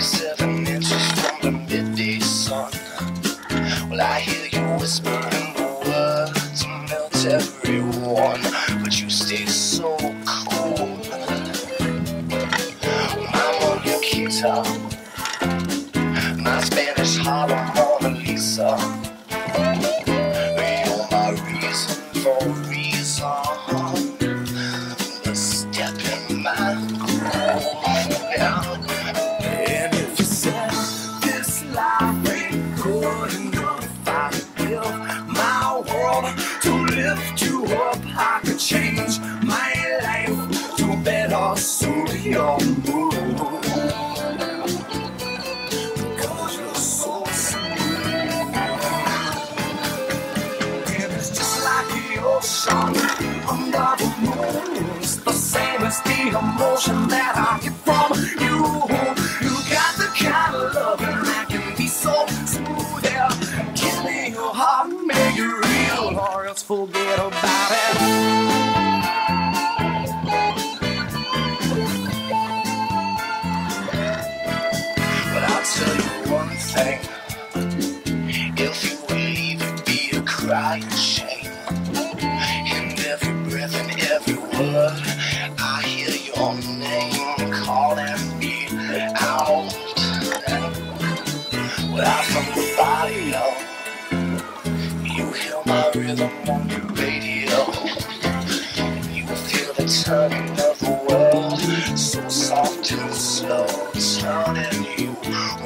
seven inches from the midday sun. Well, I hear you whisper. It's the emotion that I get from your radio. You feel the turning of the world, so soft and slow, turning you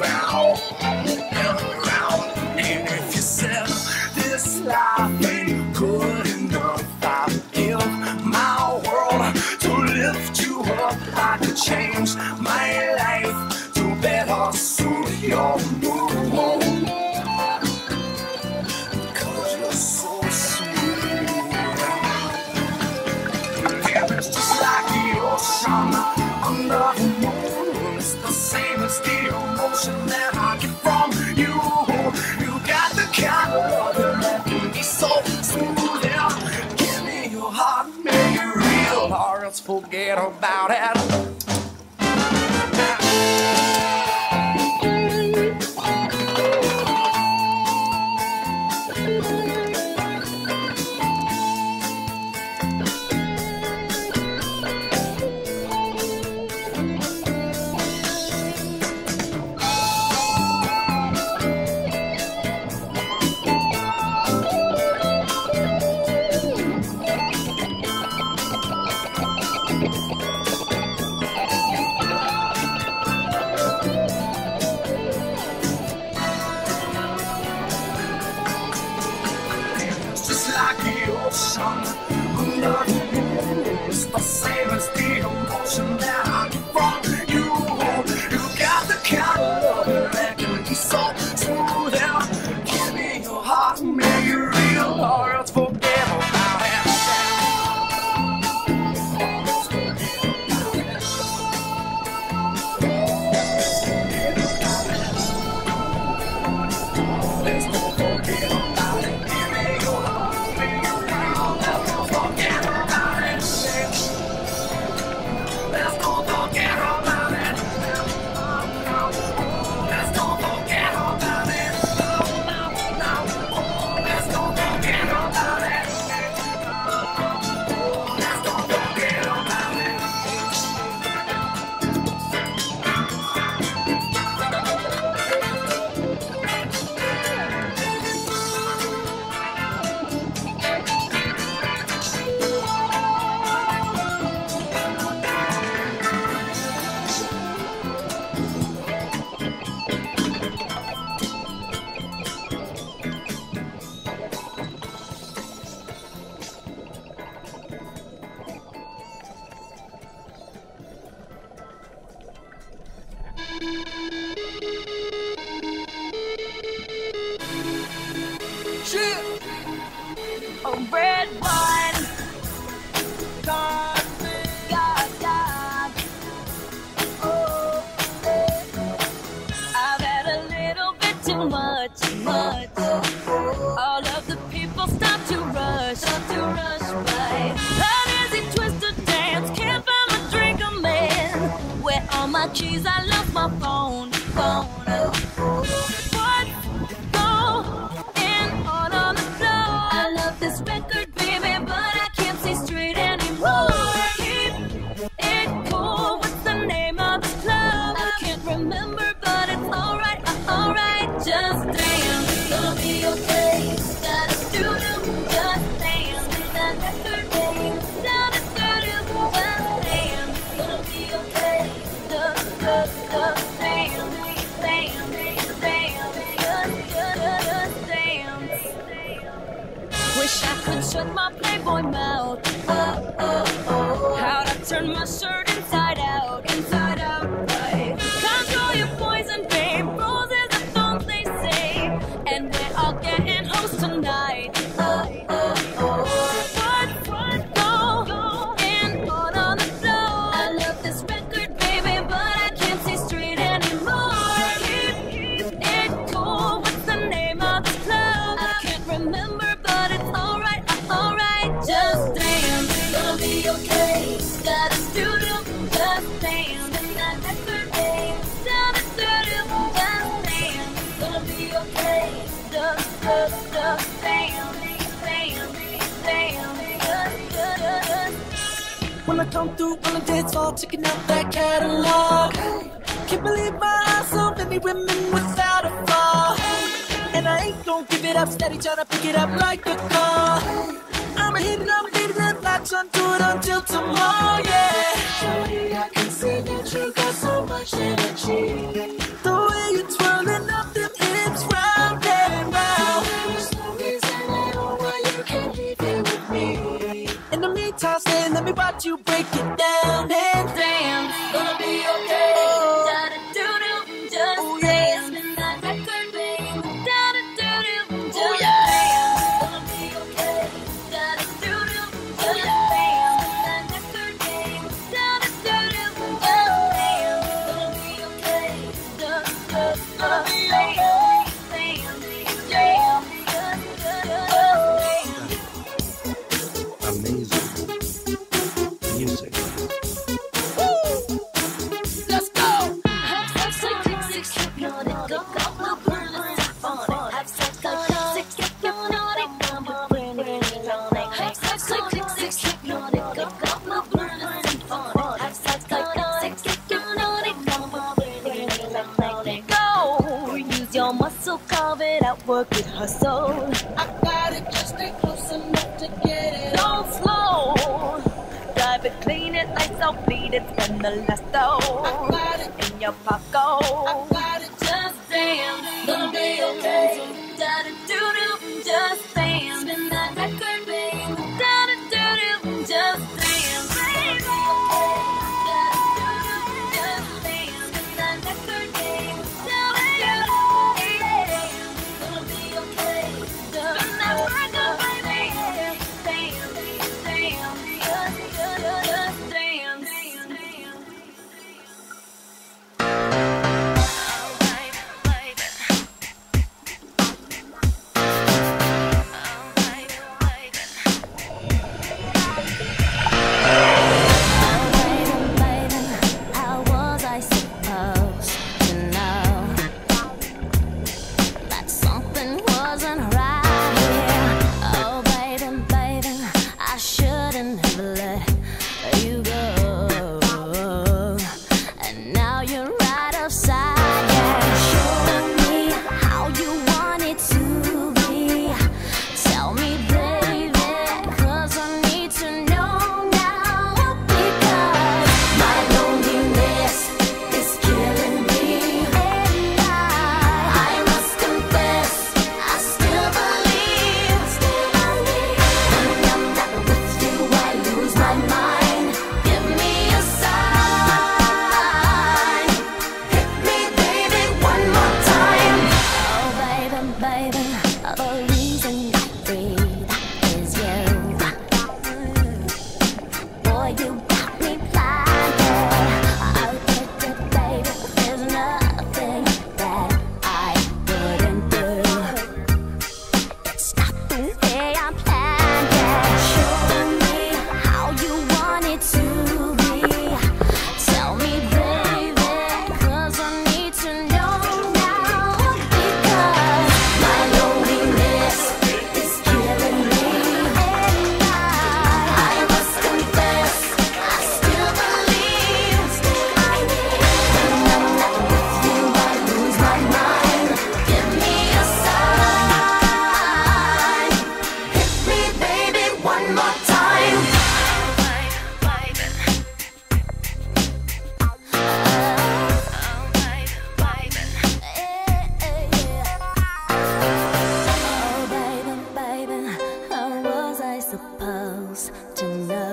round and round. And if you said this life ain't good enough, I'll give my world to lift you up. I could change my forget about it. And shut my playboy mouth. Oh, oh, oh. How'd I turn my shirt come through on the dance floor, checking out that catalog. Can't believe my eyes, so many women without a flaw. And I ain't gonna give it up, steady tryna to pick it up like a car. I'ma hit it, I'ma hit it, and to do it until tomorrow, yeah. Shorty, I can see that you got so much energy. The way you're twirling up them hips round. Let me watch you break it down and dance. work with hustle. I got it just stay close enough to get it. all slow. Drive it, clean it, lights out, bleed it spend the last though. I got it in your pocket. I got it just damn. Gonna be okay. Do do just. to know.